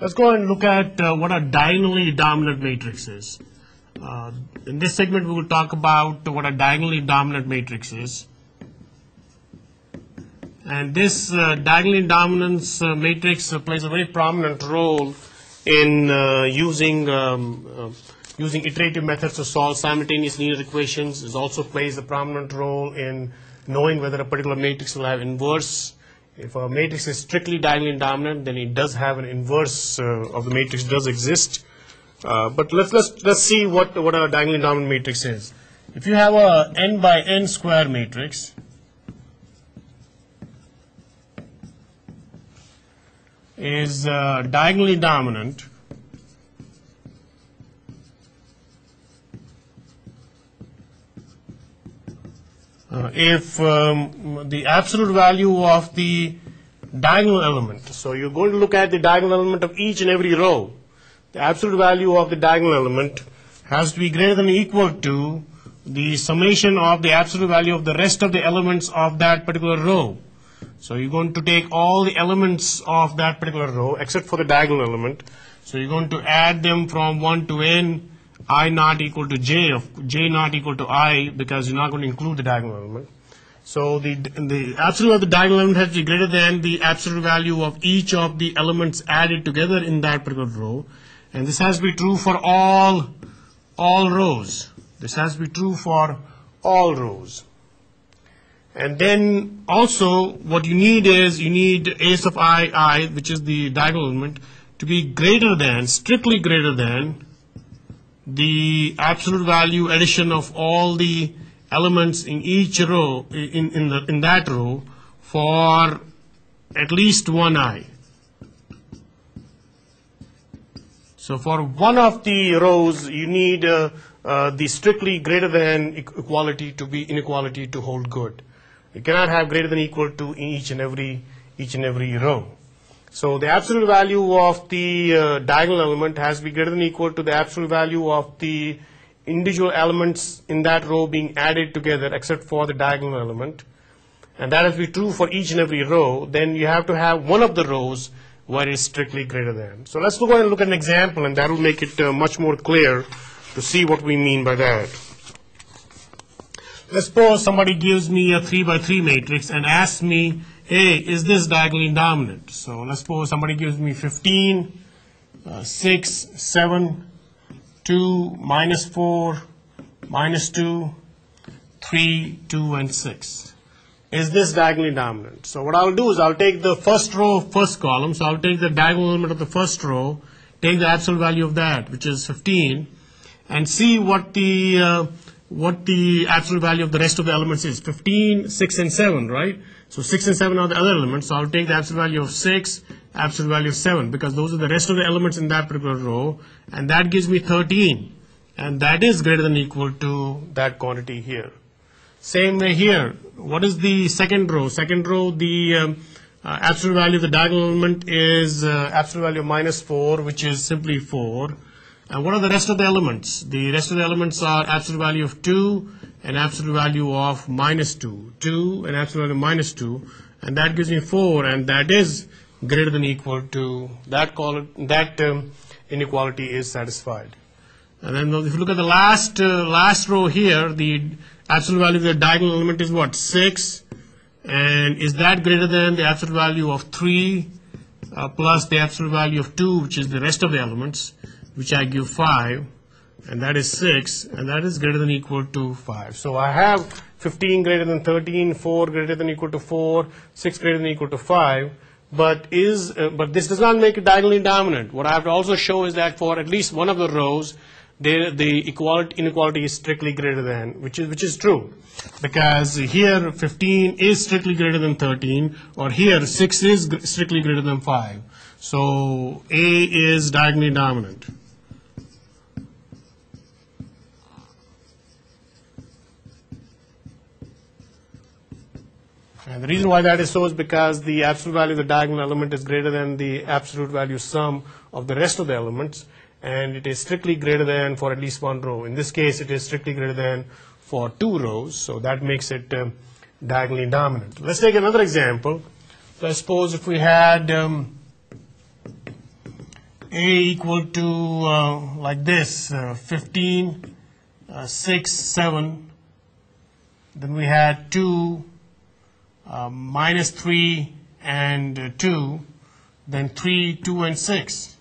Let's go and look at uh, what a diagonally dominant matrix is. Uh, in this segment, we will talk about what a diagonally dominant matrix is. And this uh, diagonally dominance uh, matrix uh, plays a very prominent role in uh, using um, using iterative methods to solve simultaneous linear equations. It also plays a prominent role in knowing whether a particular matrix will have inverse. If a matrix is strictly diagonally dominant, then it does have an inverse uh, of the matrix does exist. Uh, but let's let's let's see what what a diagonally dominant matrix is. If you have a n by n square matrix, is uh, diagonally dominant if um, the absolute value of the diagonal element, so you're going to look at the diagonal element of each and every row, the absolute value of the diagonal element has to be greater than or equal to the summation of the absolute value of the rest of the elements of that particular row. So you're going to take all the elements of that particular row except for the diagonal element. So you're going to add them from 1 to n, i not equal to j, of j not equal to i because you're not going to include the diagonal element. So the, the absolute of the diagonal element has to be greater than the absolute value of each of the elements added together in that particular row. And this has to be true for all, all rows. This has to be true for all rows. And then also what you need is you need a of i, i, which is the diagonal element, to be greater than, strictly greater than, the absolute value addition of all the elements in each row, in, in, the, in that row, for at least one i. So for one of the rows, you need uh, uh, the strictly greater than equality to be inequality to hold good. You cannot have greater than equal to in each and every each and every row. So the absolute value of the uh, diagonal element has to be greater than equal to the absolute value of the individual elements in that row being added together except for the diagonal element. And that has to be true for each and every row. Then you have to have one of the rows where it's strictly greater than. So let's go and look at an example and that will make it uh, much more clear to see what we mean by that. Let's suppose somebody gives me a 3 by 3 matrix and asks me, hey, is this diagonally dominant? So let's suppose somebody gives me 15, uh, 6, 7, 2, minus 4, minus 2, 3, 2, and 6. Is this diagonally dominant? So what I'll do is I'll take the first row first column. So I'll take the diagonal element of the first row, take the absolute value of that, which is 15, and see what the uh, what the absolute value of the rest of the elements is. 15, 6, and 7, right? So 6 and 7 are the other elements. So I'll take the absolute value of 6, absolute value of 7, because those are the rest of the elements in that particular row. And that gives me 13. And that is greater than equal to that quantity here. Same way here. What is the second row? Second row, the um, uh, absolute value of the diagonal element is uh, absolute value of minus 4, which is simply 4. And what are the rest of the elements? The rest of the elements are absolute value of 2 and absolute value of minus 2. 2 and absolute value of minus 2. And that gives me 4 and that is greater than equal to that, that um, inequality is satisfied. And then if you look at the last, uh, last row here, the absolute value of the diagonal element is what? 6. And is that greater than the absolute value of 3 uh, plus the absolute value of 2, which is the rest of the elements? Which I give 5 and that is 6 and that is greater than equal to 5. So I have 15 greater than 13, 4 greater than equal to 4, 6 greater than equal to 5 but is uh, but this does not make it diagonally dominant. What I have to also show is that for at least one of the rows there, the equality, inequality is strictly greater than, which is which is true, because here 15 is strictly greater than 13, or here 6 is strictly greater than 5. So A is diagonally dominant. And the reason why that is so is because the absolute value of the diagonal element is greater than the absolute value sum of the rest of the elements, and it is strictly greater than for at least one row. In this case, it is strictly greater than for two rows, so that makes it um, diagonally dominant. Let's take another example. Let's suppose if we had um, A equal to uh, like this uh, 15, uh, 6, 7. Then we had 2, uh, minus 3, and uh, 2. Then 3, 2, and 6.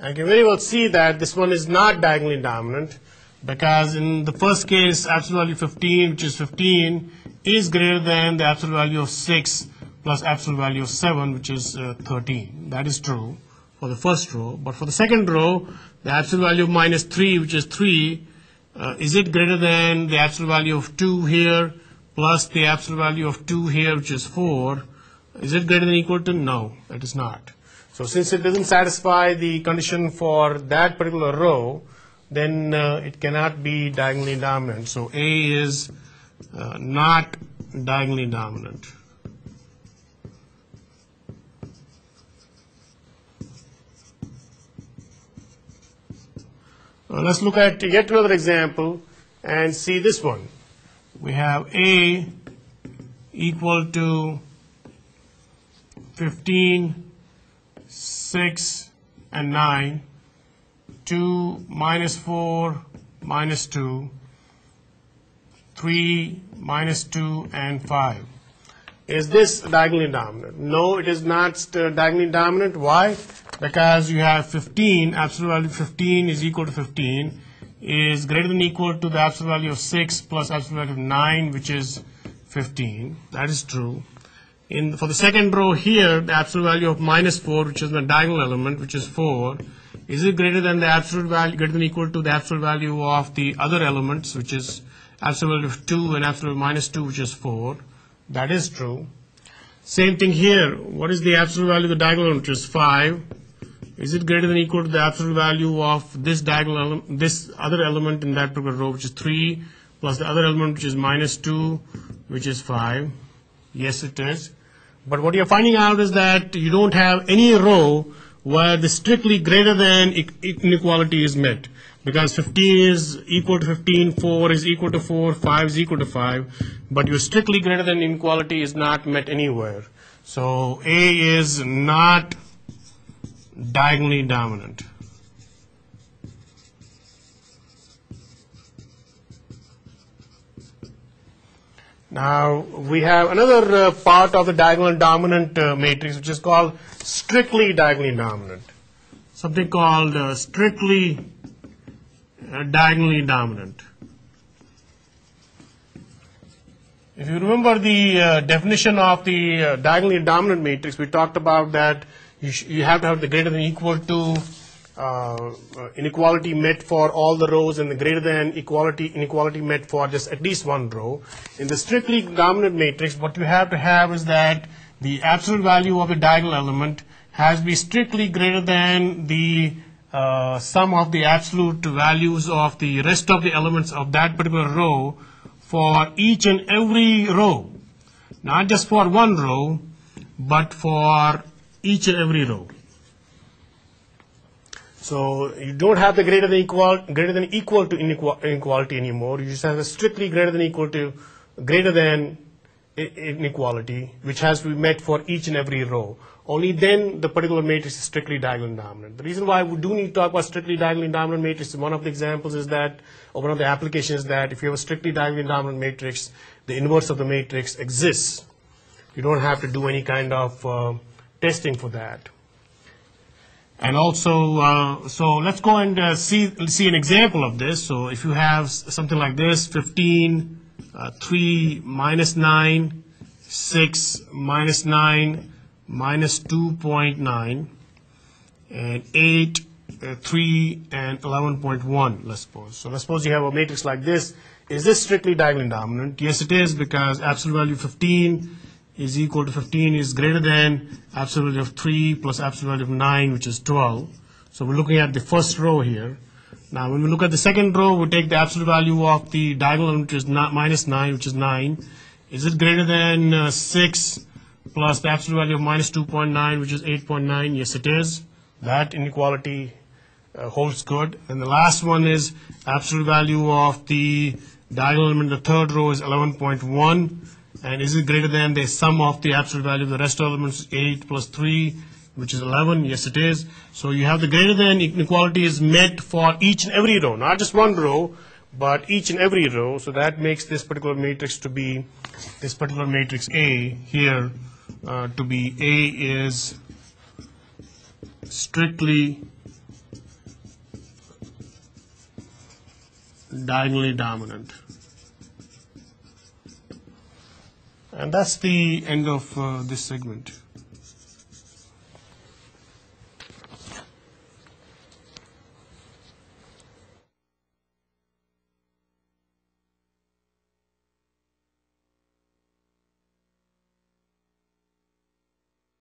I can very well see that this one is not diagonally dominant because in the first case, absolute value 15, which is 15, is greater than the absolute value of 6 plus absolute value of 7, which is uh, 13. That is true for the first row. But for the second row, the absolute value of minus 3, which is 3, uh, is it greater than the absolute value of 2 here plus the absolute value of 2 here, which is 4? Is it greater than equal to? No, it is not. So since it doesn't satisfy the condition for that particular row, then uh, it cannot be diagonally dominant. So A is uh, not diagonally dominant. Let's look at yet another example and see this one. We have A equal to 15, 6, and 9, 2 minus 4 minus 2, 3 minus 2, and 5. Is this diagonally dominant? No, it is not uh, diagonally dominant. Why? Because you have 15, absolute value 15 is equal to 15, is greater than equal to the absolute value of 6 plus absolute value of 9, which is 15. That is true. In, for the second row here, the absolute value of minus 4, which is the diagonal element, which is 4, is it greater than the absolute value, greater than equal to the absolute value of the other elements, which is absolute value of 2 and absolute minus 2, which is 4. That is true. Same thing here. What is the absolute value of the diagonal element, which is 5? Is it greater than equal to the absolute value of this diagonal this other element in that particular row, which is 3, plus the other element, which is minus 2, which is 5? Yes, it is. But what you're finding out is that you don't have any row where the strictly greater than inequality is met. Because 15 is equal to 15, 4 is equal to 4, 5 is equal to 5. But your strictly greater than inequality is not met anywhere. So A is not diagonally dominant. Now we have another uh, part of the diagonal dominant uh, matrix which is called strictly diagonally dominant. Something called uh, strictly uh, diagonally dominant. If you remember the uh, definition of the uh, diagonally dominant matrix, we talked about that you, you have to have the greater than equal to uh, inequality met for all the rows and the greater than equality inequality met for just at least one row. In the strictly dominant matrix, what you have to have is that the absolute value of the diagonal element has to be strictly greater than the uh, sum of the absolute values of the rest of the elements of that particular row for each and every row. Not just for one row, but for each and every row. So you don't have the greater than equal greater than equal to inequality anymore. You just have a strictly greater than equal to greater than inequality, which has to be met for each and every row. Only then the particular matrix is strictly diagonally dominant. The reason why we do need to talk about strictly diagonally dominant matrix, one of the examples is that, or one of the applications is that if you have a strictly diagonally dominant matrix, the inverse of the matrix exists. You don't have to do any kind of uh, testing for that. And also, uh, so let's go and uh, see, see an example of this. So if you have something like this, 15, uh, 3 minus 9, 6 minus 9, minus 2.9, and 8, uh, 3, and 11.1, let's suppose. So let's suppose you have a matrix like this. Is this strictly diagonally dominant? Yes, it is because absolute value 15 is equal to 15 is greater than absolute value of 3 plus absolute value of 9, which is 12. So we're looking at the first row here. Now, when we look at the second row, we take the absolute value of the diagonal, which is not minus 9, which is 9. Is it greater than uh, 6 plus the absolute value of minus 2.9, which is 8.9? Yes, it is. That inequality uh, holds good. And the last one is absolute value of the diagonal element the third row is 11.1 and is it greater than the sum of the absolute value of the rest of elements 8 plus 3 which is 11. Yes, it is. So you have the greater than inequality is met for each and every row, not just one row, but each and every row. So that makes this particular matrix to be, this particular matrix A here uh, to be A is strictly diagonally dominant. And that's the end of uh, this segment.